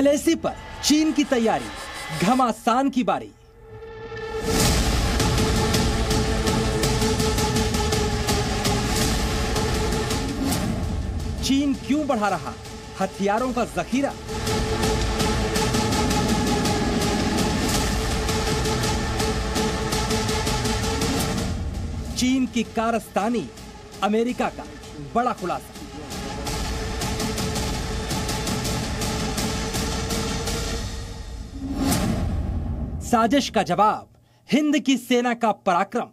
LAC पर चीन की तैयारी, घमासान की बारी। चीन क्यों बढ़ा रहा? हथियारों का जखीरा। चीन की कारस्तानी, अमेरिका का बड़ा खुलासा। साजिश का जवाब, हिंद की सेना का पराक्रम।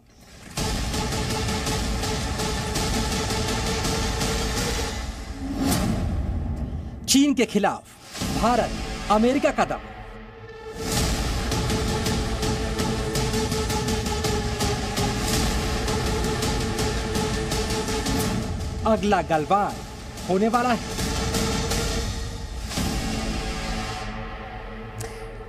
चीन के खिलाफ भारत अमेरिका का दम। अगला गलवान होने वाला है।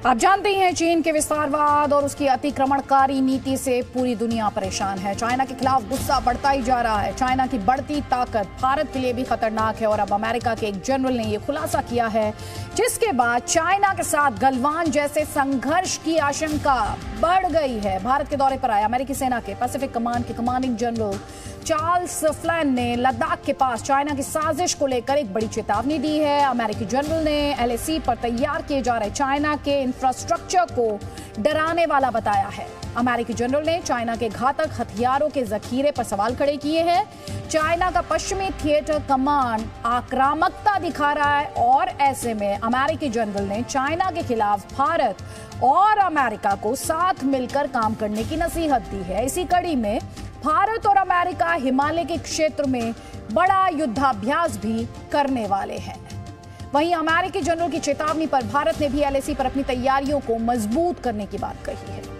आप जानते ही चीन के विस्तारवाद और उसकी अतिक्रमणकारी नीति से पूरी दुनिया परेशान है। चाइना के खिलाफ गुस्सा बढ़ता ही जा रहा है। चाइना की बढ़ती ताकत भारत के लिए भी खतरनाक है और अब अमेरिका के एक जनरल ने यह खुलासा किया है, जिसके बाद चाइना के साथ गलवान जैसे संघर्ष की आशंका बढ़ गई है। भारत के दौरे पर आए अमेरिकी सेना के पैसिफिक कमांड के कमांडिंग जनरल चार्ल्स फ्लैन ने लद्दाख के पास चाइना की साजिश को लेकर एक बड़ी चेतावनी दी है। अमेरिकी जनरल ने एलएसी पर तैयार किए जा रहे चाइना के इंफ्रास्ट्रक्चर को डराने वाला बताया है। अमेरिकी जनरल ने चाइना के घातक हथियारों के जखीरे पर सवाल खड़े किए हैं। चाइना का पश्चिमी थिएटर कमांड आक्रामकता दिखा रहा है और ऐसे में अमेरिकी जनरल ने चाइना के खिलाफ भारत और अमेरिका को साथ मिलकर काम करने की नसीहत दी है। इसी कड़ी में भारत और अमेरिका हिमालय के क्षेत्र में बड़ा युद्धाभ्यास भी करने वाले हैं। वहीं अमेरिकी जनरल की चेतावनी पर भारत ने भी एलएसी पर अपनी तैयारियों को मज़बूत करने की बात कही है।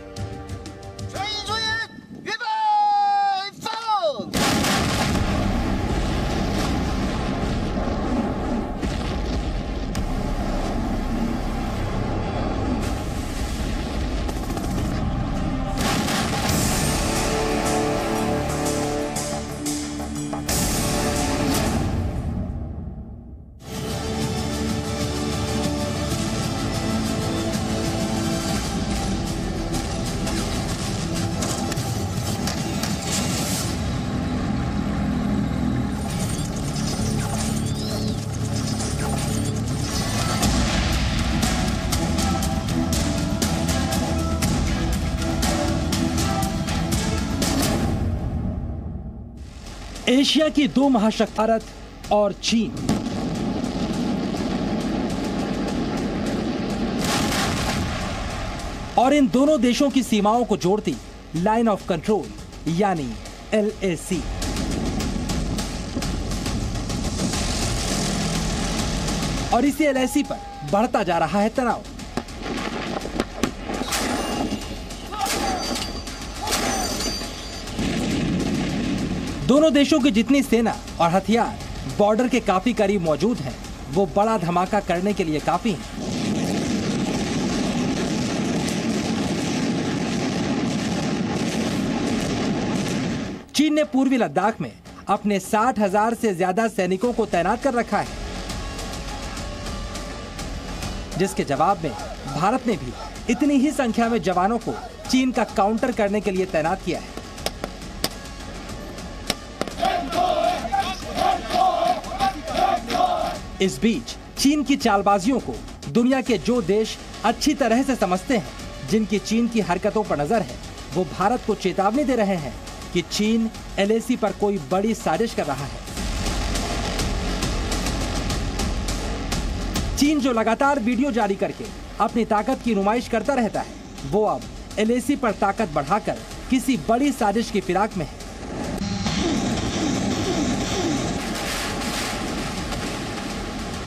एशिया की दो महाशक्ति भारत और चीन। और इन दोनों देशों की सीमाओं को जोड़ती लाइन ऑफ़ कंट्रोल, यानी एलएसी और इसी एलएसी पर बढ़ता जा रहा है तनाव। दोनों देशों की जितनी सेना और हथियार बॉर्डर के काफ़ी करीब मौजूद हैं, वो बड़ा धमाका करने के लिए काफ़ी हैं। चीन ने पूर्वी लद्दाख में अपने साठ हज़ार से ज़्यादा सैनिकों को तैनात कर रखा है, जिसके जवाब में भारत ने भी इतनी ही संख्या में जवानों को चीन का काउंटर करने के लिए तैनात किया है। इस बीच चीन की चालबाजियों को दुनिया के जो देश अच्छी तरह से समझते हैं, जिनकी चीन की हरकतों पर नज़र है, वो भारत को चेतावनी दे रहे हैं कि चीन एलएसी पर कोई बड़ी साजिश कर रहा है। चीन जो लगातार वीडियो जारी करके अपनी ताकत की नुमाइश करता रहता है, वो अब एलएसी पर ताकत बढ़ाकर किसी बड़ी साजिश की फिराक में है।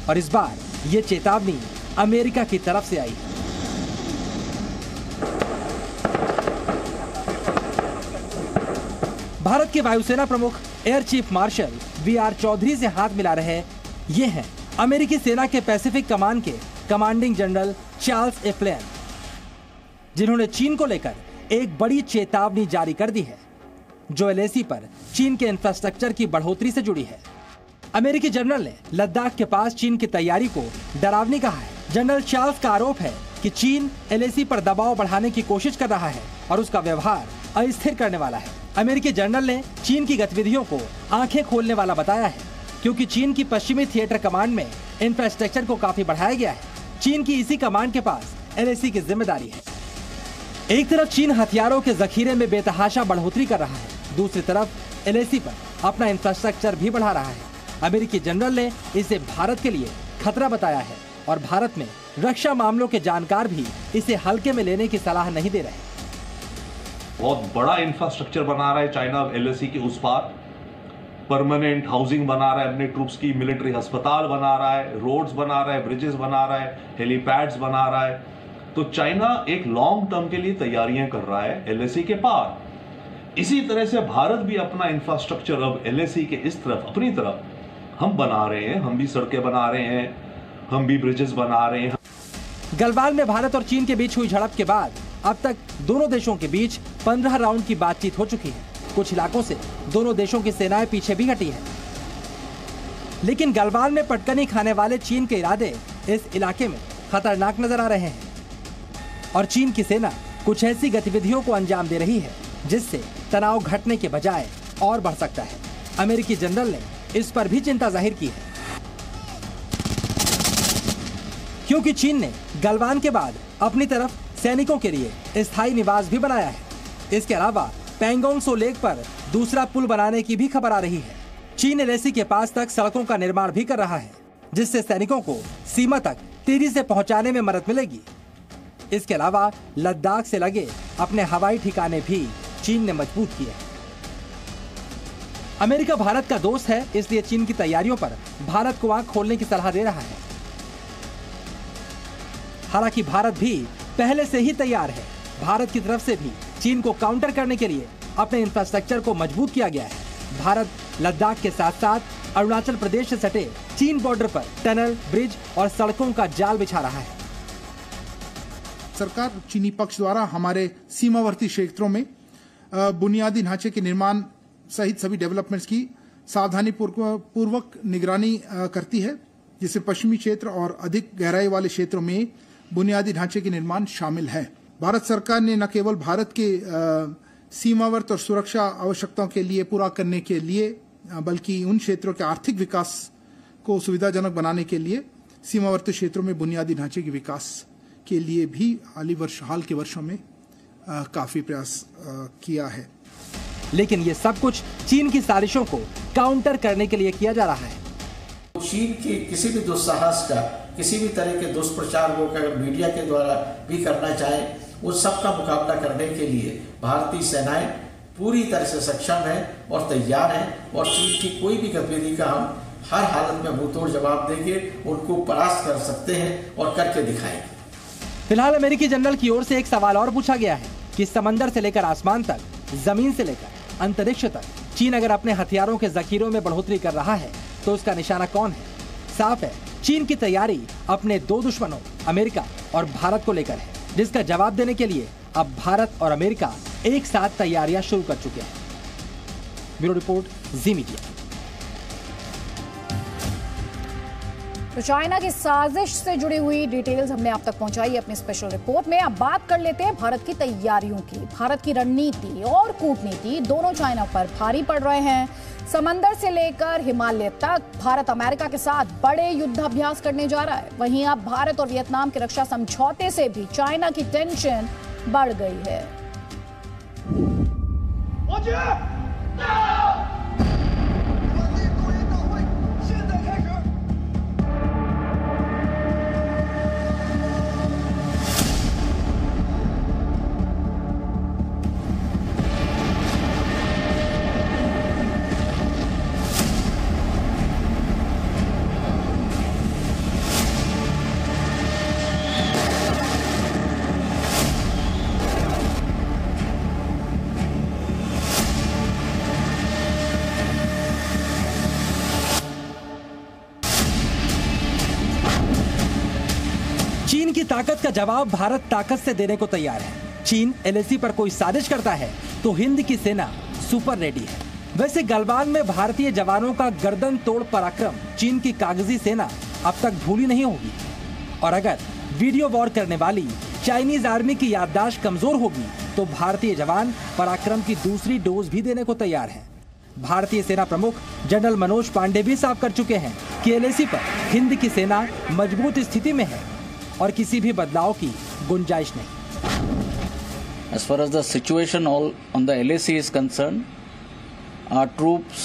और इस बार ये चेतावनी अमेरिका की तरफ़ से आई। भारत के वायुसेना प्रमुख, air chief marshal V R Chaudhary से हाथ मिला रहे ये हैं अमेरिकी सेना के पैसिफिक कमान के कमांडिंग जनरल चार्ल्स एफ्लेन जिन्होंने चीन को लेकर एक बड़ी चेतावनी जारी कर दी है, जो एलएसी पर चीन के इंफ्रास्ट्रक्चर की बढ़ोतरी से जुड़ी है। अमेरिकी जनरल ने लद्दाख के पास चीन की तैयारी को डरावनी कहा है। जनरल चार्ल्स का आरोप है कि चीन एलएसी पर दबाव बढ़ाने की कोशिश कर रहा है और उसका व्यवहार अस्थिर करने वाला है। अमेरिकी जनरल ने चीन की गतिविधियों को आँखें खोलने वाला बताया है, क्योंकि चीन की पश्चिमी थिएटर कमांड में इंफ्रास्ट्रक्चर को काफ़ी बढ़ाया गया है। चीन की इसी कमांड के पास एलएसी की ज़िम्मेदारी है। एक तरफ़ चीन हथियारों के जखीरे में बेतहाशा बढ़ोतरी कर रहा है, दूसरी तरफ़ एलएसी पर अपना इंफ्रास्ट्रक्चर भी बढ़ा रहा है। अमेरिकी जनरल ने इसे भारत के लिए खतरा बताया है और भारत में रक्षा मामलों के जानकार भी इसे हल्के में लेने की सलाह नहीं दे रहे। बहुत बड़ा इंफ्रास्ट्रक्चर बना रहा है चाइना एल के उस पार। परमानेंट हाउसिंग बना रहा है, अपने ट्रूप्स की मिलिट्री अस्पताल बना रहा है रोड्स बना रहा है ब्रिजेस बना रहा है हेलीपैड्स बना रहा है। तो चाइना एक लॉन्ग टर्म के लिए तैयारियाँ कर रहा है एलएससी के पार। इसी तरह से भारत भी अपना इंफ्रास्ट्रक्चर अब एलएससी के इस तरफ़, अपनी तरफ़ हम बना रहे हैं, हम भी सड़कें बना रहे हैं, हम भी ब्रिजेस बना रहे हैं। गलवान में भारत और चीन के बीच हुई झड़प के बाद अब तक दोनों देशों के बीच 15 राउंड की बातचीत हो चुकी है। कुछ इलाकों से दोनों देशों की सेनाएँ पीछे भी हटी है। लेकिन गलवान में पटकनी खाने वाले चीन के इरादे इस इलाके में खतरनाक नज़र आ रहे हैं। और चीन की सेना कुछ ऐसी गतिविधियों को अंजाम दे रही है, जिससे तनाव घटने के बजाय और बढ़ सकता है। अमेरिकी जनरल ने इस पर भी चिंता ज़ाहिर की है। क्योंकि चीन ने गलवान के बाद अपनी तरफ़ सैनिकों के लिए स्थायी निवास भी बनाया है। इसके अलावा पेंगोंग सो लेक पर दूसरा पुल बनाने की भी खबर आ रही है। चीन रेसी के पास तक सड़कों का निर्माण भी कर रहा है, जिससे सैनिकों को सीमा तक तेज़ी से पहुँचाने में मदद मिलेगी। इसके अलावा लद्दाख से लगे अपने हवाई ठिकाने भी चीन ने मज़बूत किए हैं। अमेरिका भारत का दोस्त है, इसलिए चीन की तैयारियों पर भारत को आँख खोलने की सलाह दे रहा है। हालाँकि भारत भी पहले से ही तैयार है। भारत की तरफ़ से भी चीन को काउंटर करने के लिए अपने इंफ्रास्ट्रक्चर को मज़बूत किया गया है। भारत लद्दाख के साथ साथ अरुणाचल प्रदेश से सटे चीन बॉर्डर पर टनल ब्रिज और सड़कों का जाल बिछा रहा है। सरकार चीनी पक्ष द्वारा हमारे सीमावर्ती क्षेत्रों में बुनियादी ढांचे के निर्माण सहित सभी डेवलपमेंट्स की सावधानी पूर्वक निगरानी करती है, जिससे पश्चिमी क्षेत्र और अधिक गहराई वाले क्षेत्रों में बुनियादी ढांचे के निर्माण शामिल है। भारत सरकार ने न केवल भारत के सीमावर्त और सुरक्षा आवश्यकताओं के लिए पूरा करने के लिए बल्कि उन क्षेत्रों के आर्थिक विकास को सुविधाजनक बनाने के लिए सीमावर्ती क्षेत्रों में बुनियादी ढांचे के विकास के लिए भी हाल वर्ष, हाल के वर्षों में काफ़ी प्रयास किया है। लेकिन ये सब कुछ चीन की साजिशों को काउंटर करने के लिए किया जा रहा है। चीन के किसी भी दुस्साहस का किसी भी तरह के दुष्प्रचार को अगर मीडिया के द्वारा भी करना चाहे उस सब का मुकाबला करने के लिए भारतीय सेनाएँ पूरी तरह से सक्षम है और तैयार है और चीन की कोई भी गतिविधि का हम हर हालत में मुंहतोड़ जवाब देके उनको परास्त कर सकते हैं और करके दिखाएँगे। फ़िलहाल अमेरिकी जनरल की ओर से एक सवाल और पूछा गया है कि समंदर से लेकर आसमान तक ज़मीन से लेकर अंतरिक्ष तक चीन अगर अपने हथियारों के जखीरों में बढ़ोतरी कर रहा है तो उसका निशाना कौन है? साफ़ है, चीन की तैयारी अपने दो दुश्मनों, अमेरिका और भारत को लेकर है, जिसका जवाब देने के लिए अब भारत और अमेरिका एक साथ तैयारियाँ शुरू कर चुके हैं। Bureau report, Zee media. तो चाइना की साजिश से जुड़ी हुई डिटेल्स हमने आप तक पहुंचाई अपनी स्पेशल रिपोर्ट में। अब बात कर लेते हैं भारत की तैयारियों की। भारत की रणनीति और कूटनीति दोनों चाइना पर भारी पड़ रहे हैं। समंदर से लेकर हिमालय तक भारत अमेरिका के साथ बड़े युद्धाभ्यास करने जा रहा है। वहीं अब भारत और वियतनाम के रक्षा समझौते से भी चाइना की टेंशन बढ़ गई है। ताकत का जवाब भारत ताकत से देने को तैयार है। चीन एलएसी पर कोई साजिश करता है तो हिंद की सेना सुपर रेडी है। वैसे गलवान में भारतीय जवानों का गर्दन तोड़ पराक्रम चीन की कागज़ी सेना अब तक भूली नहीं होगी। और अगर वीडियो वॉर करने वाली चाइनीज़ आर्मी की याददाश्त कमज़ोर होगी तो भारतीय जवान पराक्रम की दूसरी डोज भी देने को तैयार हैं। भारतीय सेना प्रमुख जनरल मनोज पांडे भी साफ़ कर चुके हैं कि एलएसी पर हिंद की सेना मज़बूत स्थिति में है। और किसी भी बदलाव की गुंजाइश नहीं As far as the situation all on the LAC is concerned, our troops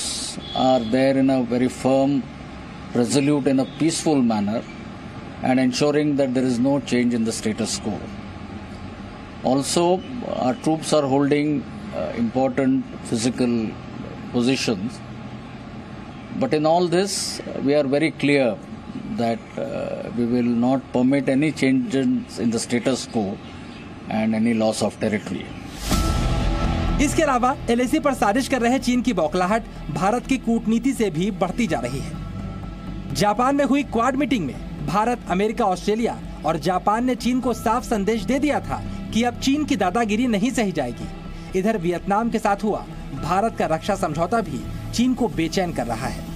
are there in a very firm, resolute, in a peaceful manner, and ensuring that there is no change in the status quo. Also, our troops are holding uh, important physical positions. But in all this, we are very clear that uh, we will not permit any changes in the status quo and any loss of territory. इसके अलावा LAC पर साजिश कर रहे चीन की बौखलाहट भारत की कूटनीति से भी बढ़ती जा रही है। जापान में हुई क्वाड मीटिंग में भारत अमेरिका ऑस्ट्रेलिया और जापान ने चीन को साफ़ संदेश दे दिया था कि अब चीन की दादागिरी नहीं सही जाएगी। इधर वियतनाम के साथ हुआ भारत का रक्षा समझौता भी चीन को बेचैन कर रहा है।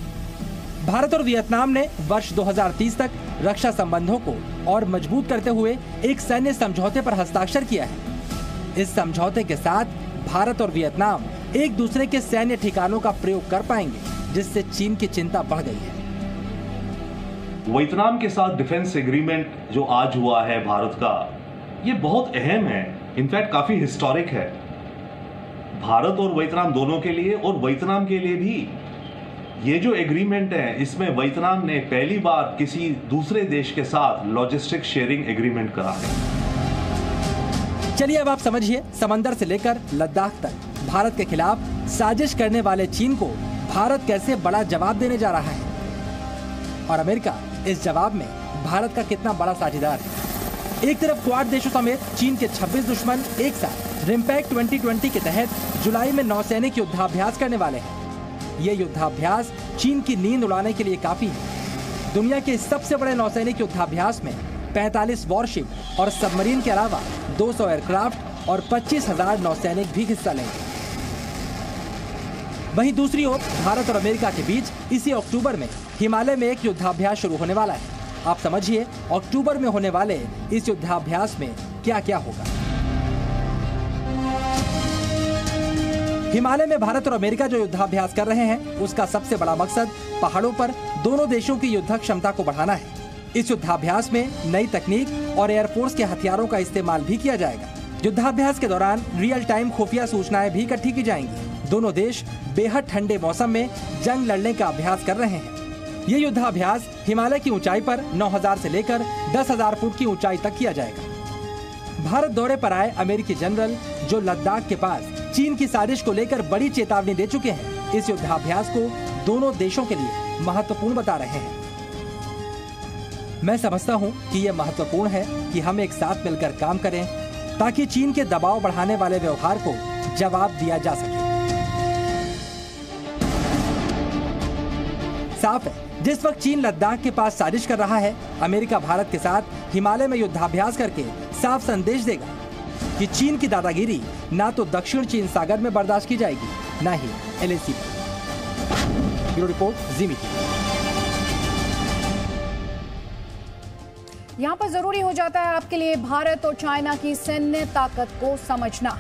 भारत और वियतनाम ने वर्ष 2030 तक रक्षा संबंधों को और मज़बूत करते हुए एक सैन्य समझौते पर हस्ताक्षर किया है। इस समझौते के साथ भारत और वियतनाम एक दूसरे के सैन्य ठिकानों का प्रयोग कर पाएँगे, जिससे चीन की चिंता बढ़ गई है। वियतनाम के साथ डिफेंस एग्रीमेंट जो आज हुआ है भारत का, ये बहुत अहम है। इनफैक्ट काफ़ी हिस्टोरिक है। भारत और वियतनाम दोनों के लिए और वियतनाम के लिए भी ये जो एग्रीमेंट है, इसमें वियतनाम ने पहली बार किसी दूसरे देश के साथ लॉजिस्टिक शेयरिंग एग्रीमेंट करा है। चलिए अब आप समझिए, समंदर से लेकर लद्दाख तक, भारत के खिलाफ साजिश करने वाले चीन को भारत कैसे बड़ा जवाब देने जा रहा है? और अमेरिका इस जवाब में भारत का कितना बड़ा साझेदार है? एक तरफ़ क्वाड देशों समेत चीन के 26 दुश्मन एक साथ रिम्पैक 2020 के तहत जुलाई में नौसैनिक युद्धाभ्यास करने वाले हैं। ये युद्धाभ्यास चीन की नींद उड़ाने के लिए काफ़ी है। दुनिया के सबसे बड़े नौसैनिक युद्धाभ्यास में 45 वॉरशिप और सबमरीन के अलावा 200 एयरक्राफ्ट और 25,000 नौसैनिक भी हिस्सा लेंगे। वहीं दूसरी ओर भारत और अमेरिका के बीच इसी अक्टूबर में हिमालय में एक युद्धाभ्यास शुरू होने वाला है। आप समझिए अक्टूबर में होने वाले इस युद्धाभ्यास में क्या क्या होगा। हिमालय में भारत और अमेरिका जो युद्धाभ्यास कर रहे हैं, उसका सबसे बड़ा मकसद पहाड़ों पर दोनों देशों की युद्ध क्षमता को बढ़ाना है। इस युद्धाभ्यास में नई तकनीक और एयरफोर्स के हथियारों का इस्तेमाल भी किया जाएगा। युद्धाभ्यास के दौरान रियल टाइम खुफिया सूचनाएँ भी इकट्ठी की जाएँगी। दोनों देश बेहद ठंडे मौसम में जंग लड़ने का अभ्यास कर रहे हैं। ये युद्धाभ्यास हिमालय की ऊंचाई पर 9000 से लेकर 10000 फुट की ऊंचाई तक किया जाएगा। भारत दौरे पर आए अमेरिकी जनरल जो लद्दाख के पास चीन की साजिश को लेकर बड़ी चेतावनी दे चुके हैं, इस युद्धाभ्यास को दोनों देशों के लिए महत्वपूर्ण बता रहे हैं। मैं समझता हूँ कि यह महत्वपूर्ण है कि हम एक साथ मिलकर काम करें, ताकि चीन के दबाव बढ़ाने वाले व्यवहार को जवाब दिया जा सके। साफ़ है, जिस वक्त चीन लद्दाख के पास साजिश कर रहा है अमेरिका भारत के साथ हिमालय में युद्धाभ्यास करके साफ़ संदेश देगा कि चीन की दादागिरी ना तो दक्षिण चीन सागर में बर्दाश्त की जाएगी, ना ही एलएसी पर ब्यूरो रिपोर्ट जी मीडिया यहाँ पर ज़रूरी हो जाता है आपके लिए भारत और चाइना की सैन्य ताकत को समझना।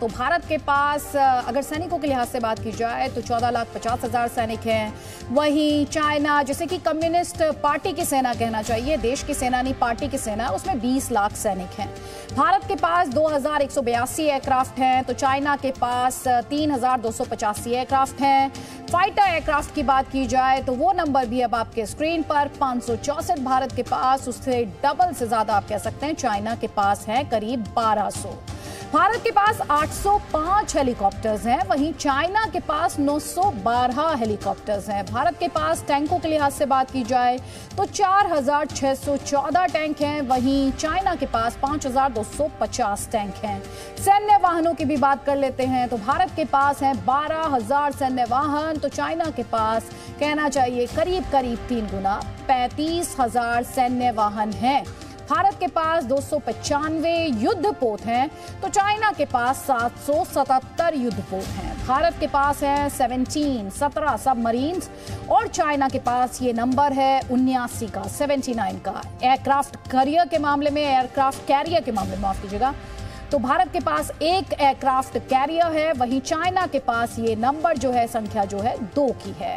तो भारत के पास अगर सैनिकों के लिहाज से बात की जाए तो चौदह लाख पचास हज़ार सैनिक हैं। वहीं चाइना, जैसे कि कम्युनिस्ट पार्टी की सेना कहना चाहिए, देश की सेना नहीं, पार्टी की सेना, उसमें 20 लाख सैनिक हैं। भारत के पास दो हज़ार एक सौ बयासी एयरक्राफ्ट हैं तो चाइना के पास तीन हज़ार दो सौ पचासी एयरक्राफ्ट हैं। फाइटर एयरक्राफ्ट की बात की जाए तो वो नंबर भी अब आपके स्क्रीन पर, पाँच भारत के पास, उससे डबल से ज़्यादा आप कह सकते हैं, चाइना के पास है करीब 1200 भारत के पास 805 हेलीकॉप्टर्स हैं वहीं चाइना के पास 912 हेलीकॉप्टर्स हैं। भारत के पास टैंकों के लिहाज से बात की जाए तो 4,614 टैंक हैं वहीं चाइना के पास 5,250 टैंक हैं। सैन्य वाहनों की भी बात कर लेते हैं तो भारत के पास हैं 12,000 सैन्य वाहन तो चाइना के पास कहना चाहिए करीब करीब तीन गुना पैंतीस हज़ार सैन्य वाहन हैं। भारत के पास दो युद्ध पोत हैं तो चाइना के पास 777 युद्ध पोत हैं। भारत के पास है 17 17 सबमरीन्स और चाइना के पास ये नंबर है उन्यासी का 79 का। एयरक्राफ्ट करियर के मामले में, एयरक्राफ्ट कैरियर के मामले में माफ़ कीजिएगा तो भारत के पास एक एयरक्राफ्ट कैरियर है, वहीं चाइना के पास ये नंबर जो है, संख्या जो है दो की है।